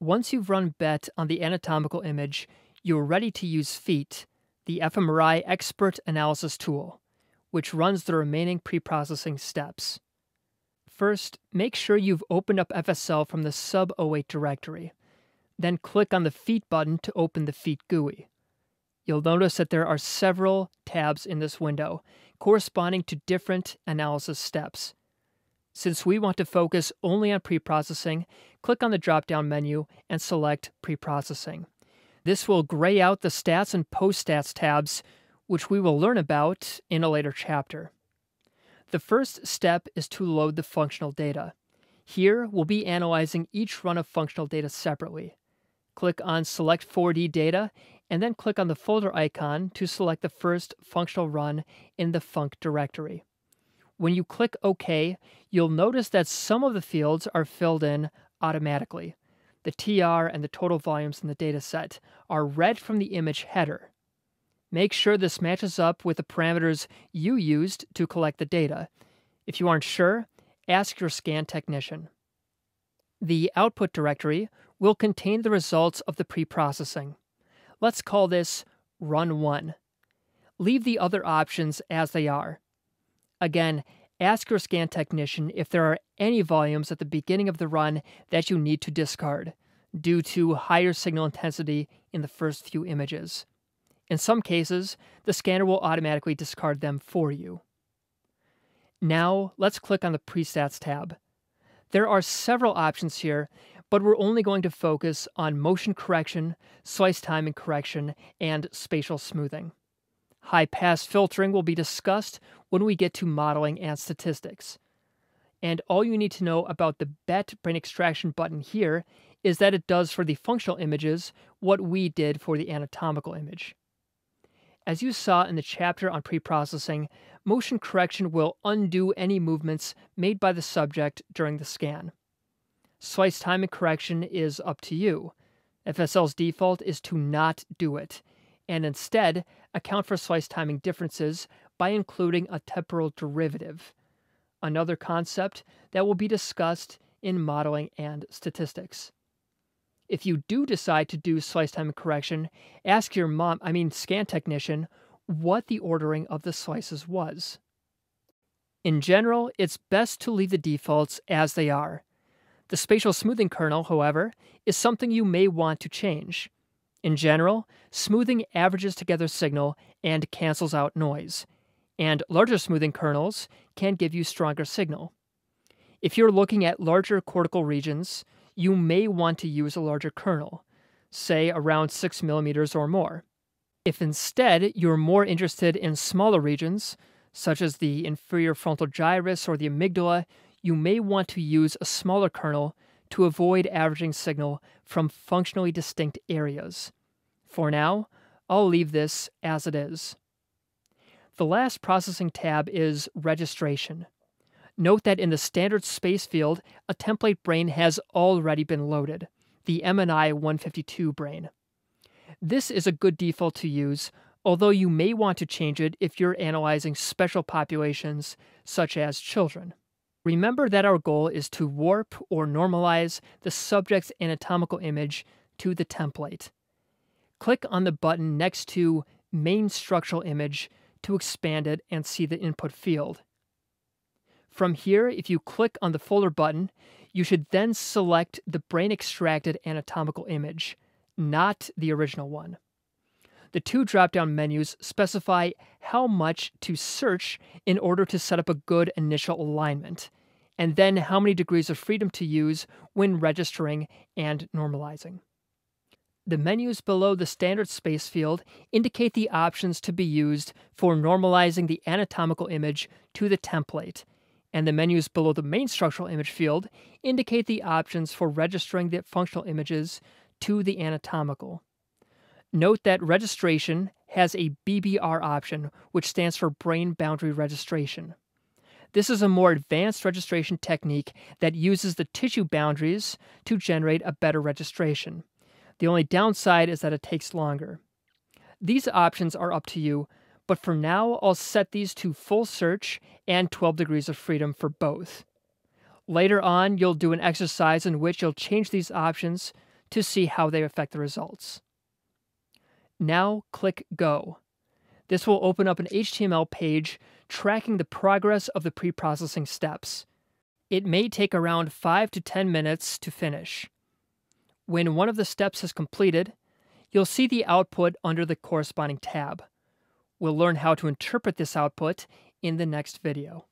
Once you've run BET on the anatomical image, you're ready to use FEAT, the fMRI Expert Analysis tool, which runs the remaining preprocessing steps. First, make sure you've opened up FSL from the sub-08 directory. Then click on the FEAT button to open the FEAT GUI. You'll notice that there are several tabs in this window, corresponding to different analysis steps. Since we want to focus only on preprocessing, click on the drop-down menu and select Preprocessing. This will gray out the Stats and Post-Stats tabs, which we will learn about in a later chapter. The first step is to load the functional data. Here, we'll be analyzing each run of functional data separately. Click on Select 4D Data, and then click on the folder icon to select the first functional run in the func directory. When you click OK, you'll notice that some of the fields are filled in automatically. The TR and the total volumes in the dataset are read from the image header. Make sure this matches up with the parameters you used to collect the data. If you aren't sure, ask your scan technician. The output directory will contain the results of the preprocessing. Let's call this Run 1. Leave the other options as they are. Again, ask your scan technician if there are any volumes at the beginning of the run that you need to discard due to higher signal intensity in the first few images. In some cases, the scanner will automatically discard them for you. Now, let's click on the Prestats tab. There are several options here, but we're only going to focus on motion correction, slice timing correction, and spatial smoothing. High pass filtering will be discussed when we get to modeling and statistics. And all you need to know about the BET brain extraction button here is that it does for the functional images what we did for the anatomical image. As you saw in the chapter on preprocessing, motion correction will undo any movements made by the subject during the scan. Slice timing correction is up to you. FSL's default is to not do it, and instead account for slice timing differences by including a temporal derivative, another concept that will be discussed in modeling and statistics. If you do decide to do slice time correction, ask your mom, I mean scan technician, what the ordering of the slices was. In general, it's best to leave the defaults as they are. The spatial smoothing kernel, however, is something you may want to change. In general, smoothing averages together signal and cancels out noise, and larger smoothing kernels can give you stronger signal. If you're looking at larger cortical regions, you may want to use a larger kernel, say around 6 millimeters or more. If instead you're more interested in smaller regions, such as the inferior frontal gyrus or the amygdala, you may want to use a smaller kernel to avoid averaging signal from functionally distinct areas. For now, I'll leave this as it is. The last processing tab is registration. Note that in the standard space field, a template brain has already been loaded, the MNI 152 brain. This is a good default to use, although you may want to change it if you're analyzing special populations, such as children. Remember that our goal is to warp or normalize the subject's anatomical image to the template. Click on the button next to Main Structural Image to expand it and see the input field. From here, if you click on the folder button, you should then select the brain extracted anatomical image, not the original one. The two drop down menus specify how much to search in order to set up a good initial alignment, and then how many degrees of freedom to use when registering and normalizing. The menus below the standard space field indicate the options to be used for normalizing the anatomical image to the template and the menus below the main structural image field indicate the options for registering the functional images to the anatomical. Note that registration has a BBR option, which stands for Brain Boundary Registration. This is a more advanced registration technique that uses the tissue boundaries to generate a better registration. The only downside is that it takes longer. These options are up to you, but for now I'll set these to full search and 12 degrees of freedom for both. Later on, you'll do an exercise in which you'll change these options to see how they affect the results. Now click Go. This will open up an HTML page tracking the progress of the pre-processing steps. It may take around 5 to 10 minutes to finish. When one of the steps is completed, you'll see the output under the corresponding tab. We'll learn how to interpret this output in the next video.